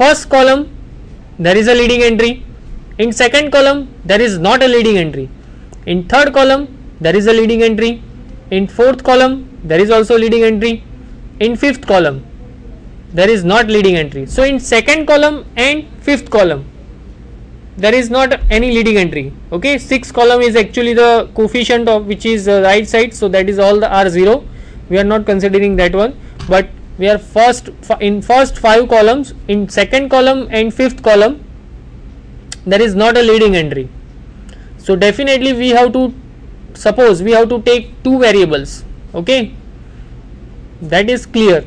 first column there is a leading entry. In second column there is not a leading entry. In third column there is a leading entry. In fourth column there is also leading entry. In fifth column there is not leading entry. So in second column and fifth column there is not any leading entry. Okay? Sixth column is actually the coefficient of which is uh, right side. So that is all the r 0 we are not considering that one. But we are first in first five columns in second column and fifth column there is not a leading entry. So definitely we have to suppose we have to take two variables okay? That is clear.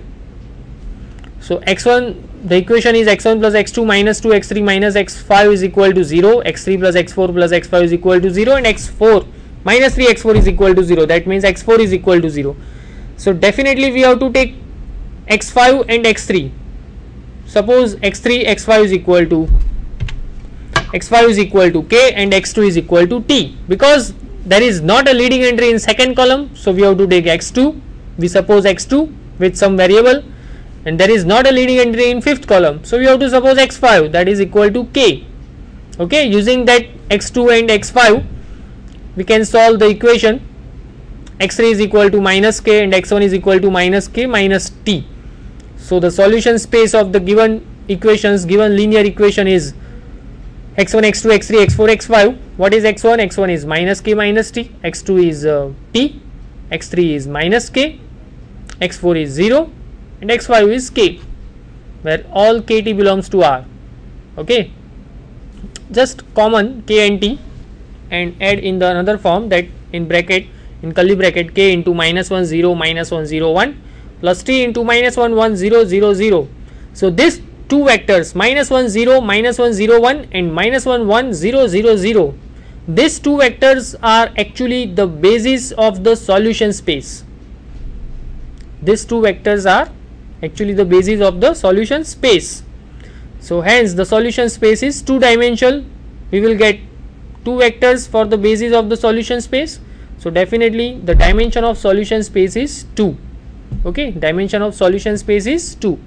So x1 the equation is x1 plus x2 minus 2 x3 minus x5 is equal to 0 x3 plus x4 plus x5 is equal to 0 and x4 minus 3 x4 is equal to 0 that means x4 is equal to 0 so definitely we have to take x5 and x3 suppose x3 x5 is equal to x5 is equal to k and x2 is equal to t. Because there is not a leading entry in second column so we have to take x2 we suppose x2 with some variable and there is not a leading entry in fifth column so we have to suppose x5 that is equal to k. Okay using that x2 and x5 we can solve the equation. X3 is equal to minus k and x1 is equal to minus k minus t so the solution space of the given equations given linear equation is x1 x2 x3 x4 x5 what is x1 x1 is minus k minus t. x2 is uh, t. x3 is minus k. x4 is 0 and x5 is k where all kt belongs to r. Okay? Just common k and t and add in the another form that in bracket in curly bracket k into minus 1 0 minus 1 0 1 plus t into minus 1 1 0 0 0 so this two vectors minus 1 0 minus 1 0 1 and minus 1 1 0 0 0 these two vectors are actually the basis of the solution space. These two vectors are actually the basis of the solution space. So hence the solution space is two dimensional we will get two vectors for the basis of the solution space. So definitely the dimension of solution space is 2 okay dimension of solution space is 2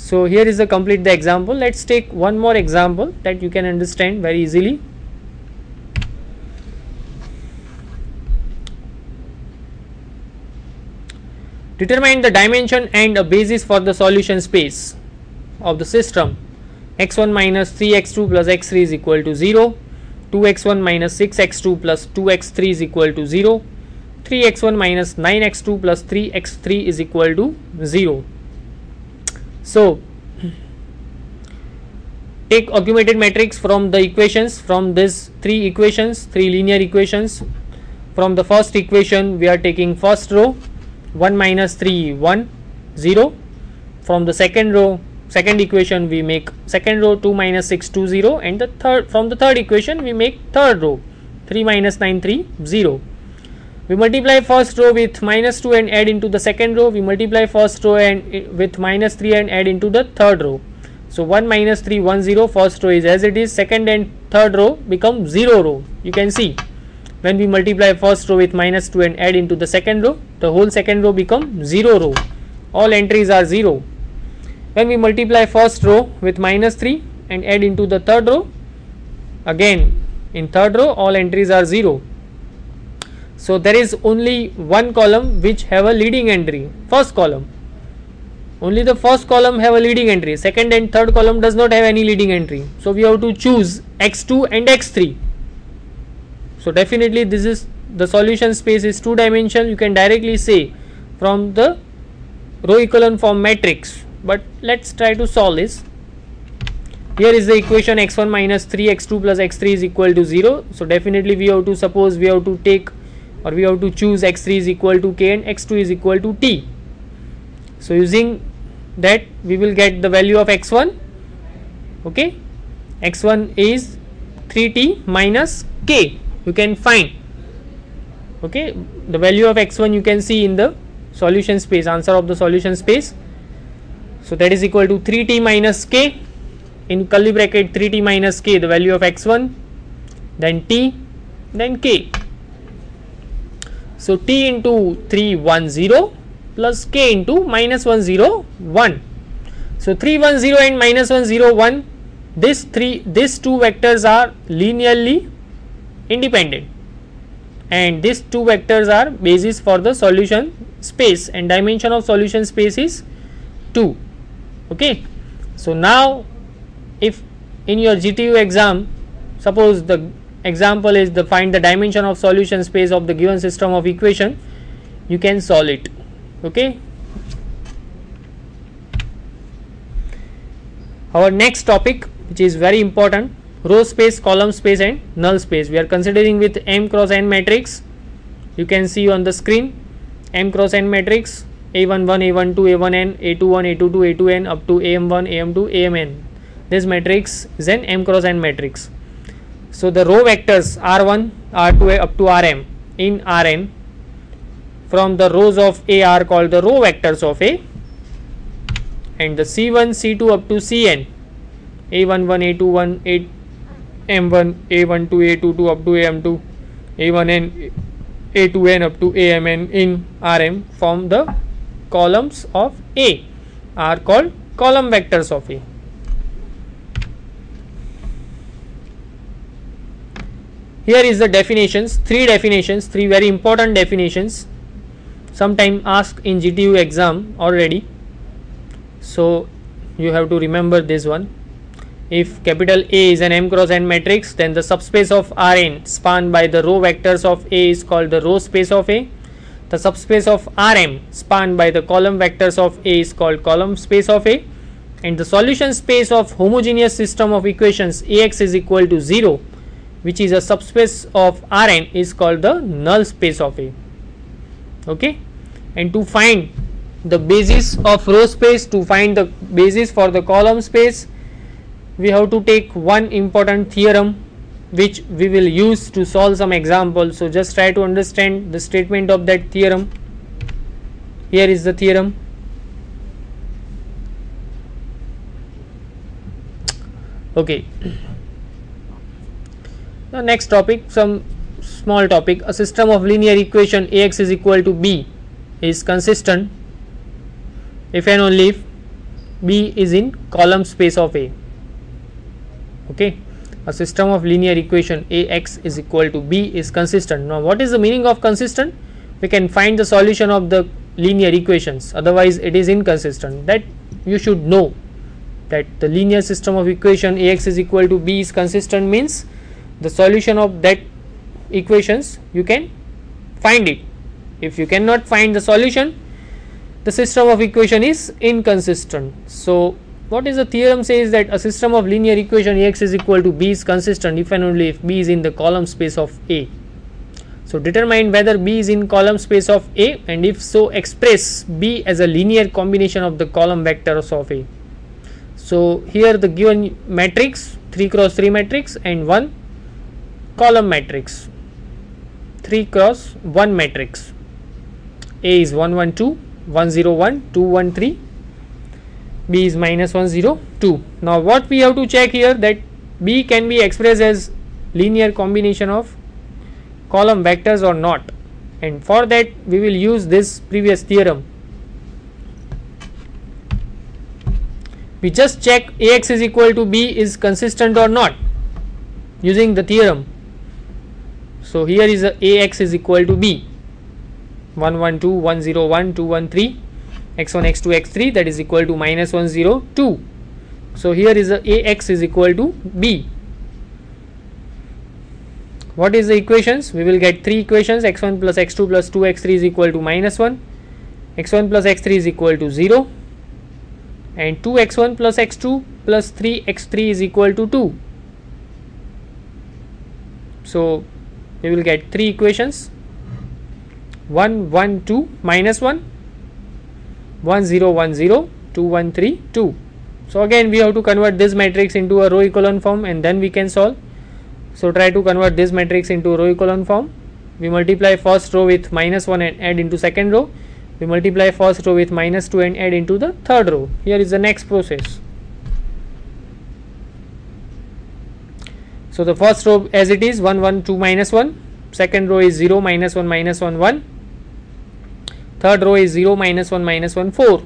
so here is the complete the example. Let's take one more example that you can understand very easily. Determine the dimension and a basis for the solution space of the system. X1 minus 3x2 plus x3 is equal to 0 2x1 minus 6x2 plus 2x3 is equal to 0 3x1 minus 9x2 plus 3x3 is equal to 0 so take augmented matrix from the equations from this three equations three linear equations. From the first equation we are taking first row 1 minus 3 1 0 from the second row second equation we make second row 2 minus 6 2 0 and the third from the third equation we make third row 3 minus 9 3 0 we multiply first row with minus 2 and add into the second row. We multiply first row and eh, with minus 3 and add into the third row. So 1 minus 3 1 0 first row is as it is. Second and third row become 0 row. You can see. When we multiply first row with minus 2 and add into the second row the whole second row become 0 row. All entries are 0 when we multiply first row with minus 3 and add into the third row again in third row all entries are 0 so there is only one column which have a leading entry first column. Only the first column have a leading entry. Second and third column does not have any leading entry. So we have to choose x2 and x3 so definitely this is the solution space is two dimensional you can directly say from the row echelon form matrix. But let's try to solve this. Here is the equation x1 minus 3 x2 plus x3 is equal to 0 so definitely we have to suppose we have to take or we have to choose x3 is equal to k and x2 is equal to t. So using that we will get the value of x1 okay? x1 is 3t minus k. You can find. Okay? The value of x1 you can see in the solution space answer of the solution space. So that is equal to 3t minus k. In curly bracket 3t minus k the value of x1 then t then k so t into 310 plus k into minus 101 So 3 1 0 and minus 1 0 1 this three these two vectors are linearly independent. And these two vectors are basis for the solution space and dimension of solution space is 2 okay? So now if in your gtu exam suppose the example is the find the dimension of solution space of the given system of equation. You can solve it. Okay? Our next topic which is very important row space column space and null space. We are considering with m cross n matrix. You can see on the screen m cross n matrix a11 a12 a1n a21 a22 a2n up to am1 am2 amn this matrix is an m cross n matrix so the row vectors r1 r2 up to rm in rn from the rows of a are called the row vectors of a and the c1 c2 up to cn. A11 a21 a m1 a12 a22 up to am2 a1n a2n up to amn in rm form the columns of a are called column vectors of a here is the definitions three definitions three very important definitions. Sometime asked in gtu exam already. So you have to remember this one. If capital A is an m cross n matrix then the subspace of Rn spanned by the row vectors of A is called the row space of A. The subspace of Rm spanned by the column vectors of A is called column space of A. And the solution space of homogeneous system of equations Ax is equal to 0 which is a subspace of Rn is called the null space of A. Okay. And to find the basis of row space to find the basis for the column space we have to take one important theorem which we will use to solve some example. So, just try to understand the statement of that theorem. Here is the theorem. Okay. The next topic, some small topic, a system of linear equation Ax is equal to B is consistent if and only if B is in column space of A. Okay? A system of linear equation ax is equal to b is consistent. Now what is the meaning of consistent? We can find the solution of the linear equations. Otherwise it is inconsistent. That you should know that the linear system of equation ax is equal to b is consistent means the solution of that equations you can find it if you cannot find the solution the system of equation is inconsistent so what is the theorem says that a system of linear equation Ax is equal to B is consistent if and only if B is in the column space of A. So, determine whether B is in column space of A and if so express B as a linear combination of the column vectors of A. So, here the given matrix 3 cross 3 matrix and 1 column matrix. 3 cross 1 matrix. A is 1 1 2 1 0 1 2 1 3 b is minus 1 0 2 now what we have to check here that b can be expressed as linear combination of column vectors or not. And for that we will use this previous theorem. We just check ax is equal to b is consistent or not using the theorem so here is a ax is equal to b. 1 1 2 1 0 1 2 1 3 x1 x2 x3 that is equal to minus 1 0 2 so here is a ax is equal to b. What is the equations? We will get three equations. X1 plus x2 plus 2 x3 is equal to minus 1 x1 plus x3 is equal to 0 and 2 x1 plus x2 plus 3 x3 is equal to 2 so we will get three equations. 1 1 2 minus 1 1 0 1 0 2 1 3 2 so again we have to convert this matrix into a row echelon form and then we can solve. So try to convert this matrix into row echelon form. We multiply first row with minus 1 and add into second row. We multiply first row with minus 2 and add into the third row. Here is the next process so the first row as it is 1 1 2 minus 1 second row is 0 minus 1 minus 1 1 third row is 0 minus 1 minus 1 4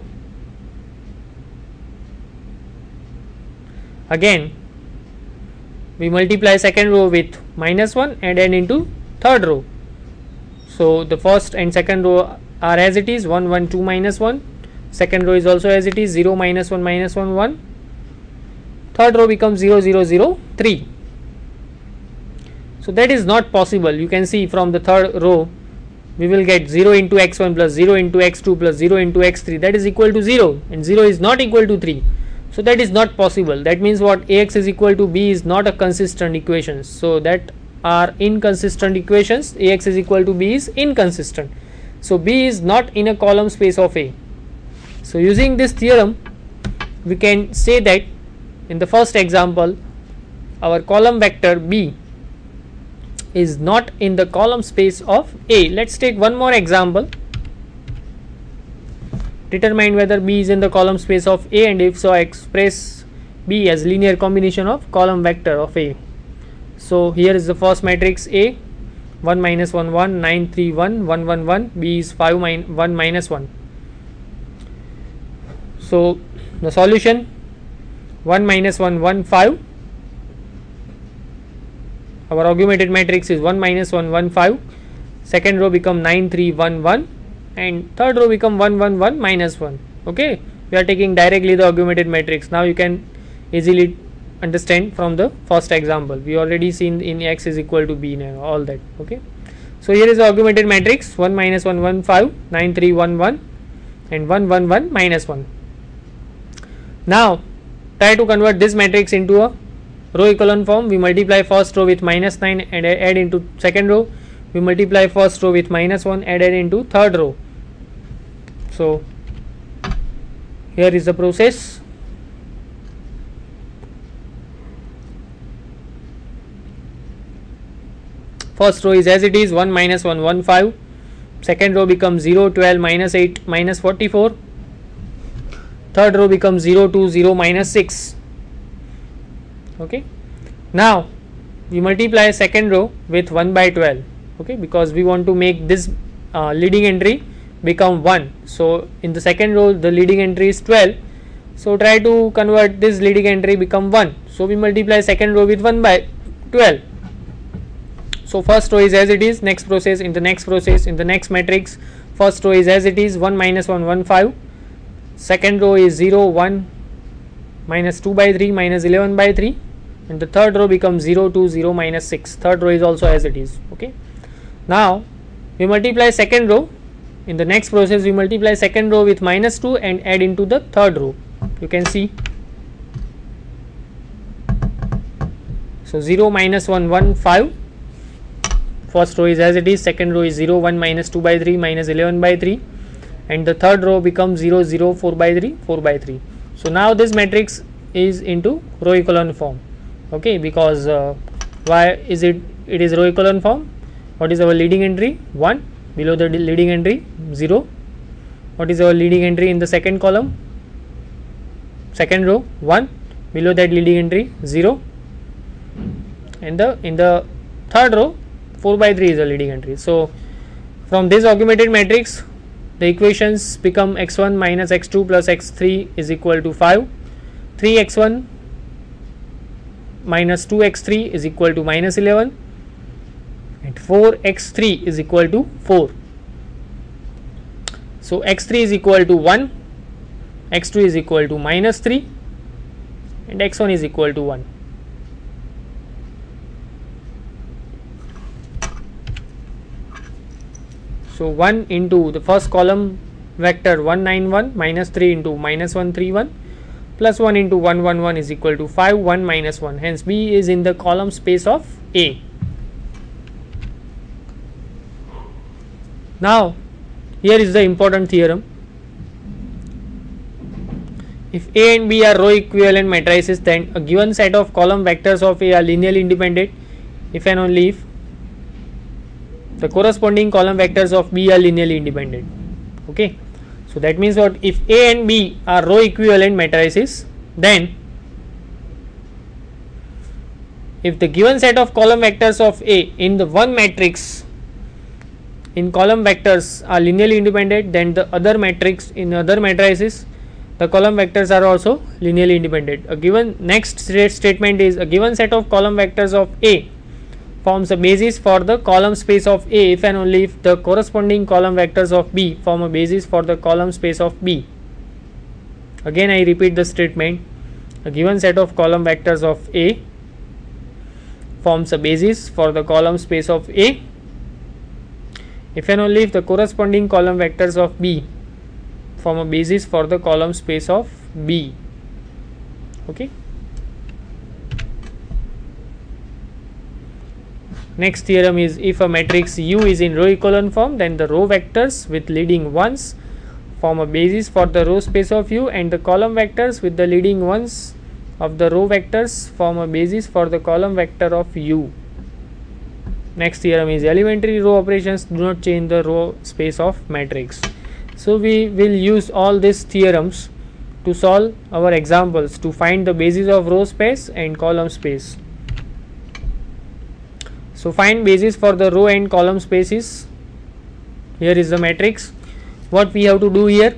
again we multiply second row with minus 1 and add into third row. So the first and second row are as it is 1 1 2 minus 1 second row is also as it is 0 minus 1 minus 1 1 third row becomes 0 0 0 3 so that is not possible. You can see from the third row we will get 0 into x1 plus 0 into x2 plus 0 into x3 that is equal to 0 and 0 is not equal to 3 so that is not possible. That means what? Ax is equal to b is not a consistent equation. So that are inconsistent equations. Ax is equal to b is inconsistent. So b is not in a column space of a. So using this theorem we can say that in the first example our column vector b is not in the column space of A. Let us take one more example. Determine whether B is in the column space of A and if so express B as linear combination of column vector of A. So, here is the first matrix A 1 minus 1 1 9 3 1 1 1 1 B is 5 min 1 minus 1. So, the solution 1 minus 1 1 5 our augmented matrix is 1 minus 1 1 5 second row become 9 3 1 1 and third row become 1 1 1 minus 1 okay? We are taking directly the augmented matrix. Now you can easily understand from the first example. We already seen in x is equal to b now all that. Okay? So here is the augmented matrix. 1 minus 1 1 5 9 3 1 1 and 1 1 1 minus 1 now try to convert this matrix into a row echelon form we multiply first row with minus 9 and add into second row. We multiply first row with minus 1 added into third row. So here is the process. First row is as it is 1 minus 1 1 5 second row becomes 0 12 minus 8 minus 44 third row becomes 0 2 0 minus 6 okay? Now we multiply second row with 1 by 12 okay? Because we want to make this uh, leading entry become 1 so in the second row the leading entry is 12 so try to convert this leading entry become 1 so we multiply second row with 1 by 12 so first row is as it is. Next process in the next process in the next matrix first row is as it is 1 minus 1 1 5 second row is 0 1 minus 2 by 3 minus 11 by 3 and the third row becomes 0 2 0 minus 6 third row is also as it is okay? Now we multiply second row. In the next process we multiply second row with minus 2 and add into the third row. You can see. So 0 minus 1 1 5 first row is as it is. Second row is 0 1 minus 2 by 3 minus 11 by 3 and the third row becomes 0 0 4 by 3 4 by 3 so now this matrix is into row echelon form okay because uh, why is it it is row echelon form? What is our leading entry? 1 below the leading entry? 0 what is our leading entry in the second column? Second row? 1 below that leading entry? 0 and the in the third row? 4 by 3 is the leading entry. So from this augmented matrix the equations become x1 minus x2 plus x3 is equal to 5 3 x1 minus 2 x3 is equal to minus 11 and 4 x3 is equal to 4 so x3 is equal to 1 x2 is equal to minus 3 and x1 is equal to 1 So 1 into the first column vector 191 minus 3 into minus 131 plus 1 into 111 is equal to 5 1 minus 1 hence B is in the column space of A. Now here is the important theorem if A and B are row equivalent matrices then a given set of column vectors of A are linearly independent if and only if the corresponding column vectors of B are linearly independent. Okay. So that means what if A and B are row equivalent matrices then if the given set of column vectors of A in the one matrix in column vectors are linearly independent then the other matrix in other matrices the column vectors are also linearly independent. A given next statement is a given set of column vectors of A forms a basis for the column space of A if and only if the corresponding column vectors of B form a basis for the column space of B. Again I repeat the statement a given set of column vectors of A forms a basis for the column space of A if and only if the corresponding column vectors of B form a basis for the column space of B. Okay. Next theorem is if a matrix U is in row echelon form then the row vectors with leading ones form a basis for the row space of U and the column vectors with the leading ones of the row vectors form a basis for the column vector of U. Next theorem is elementary row operations do not change the row space of matrix. So, we will use all these theorems to solve our examples to find the basis of row space and column space. So, find basis for the row and column spaces. Here is the matrix. What we have to do here?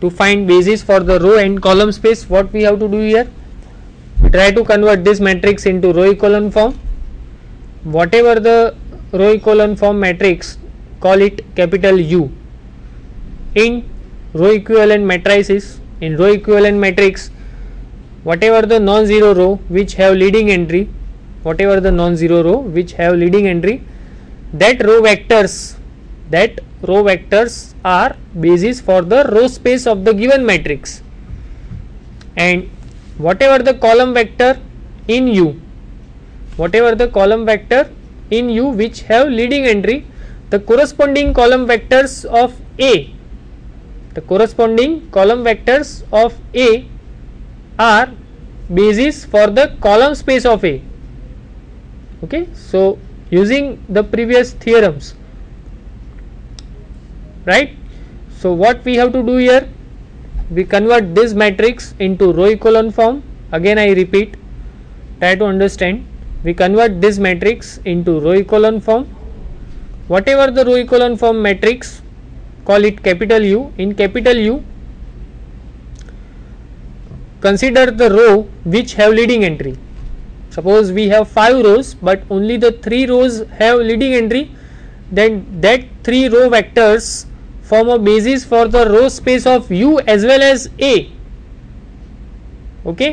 To find basis for the row and column space, what we have to do here? Try to convert this matrix into row echelon form whatever the row echelon form matrix call it capital U in row equivalent matrices in row equivalent matrix whatever the non-zero row which have leading entry whatever the non-zero row which have leading entry that row vectors that row vectors are basis for the row space of the given matrix. And whatever the column vector in U whatever the column vector in U which have leading entry the corresponding column vectors of A the corresponding column vectors of A are basis for the column space of A okay? So using the previous theorems right? So what we have to do here? We convert this matrix into row echelon form. Again I repeat try to understand. We convert this matrix into row echelon form. Whatever the row echelon form matrix call it capital U. In capital U consider the row which have leading entry suppose we have 5 rows but only the 3 rows have leading entry then that 3 row vectors form a basis for the row space of U as well as A. Okay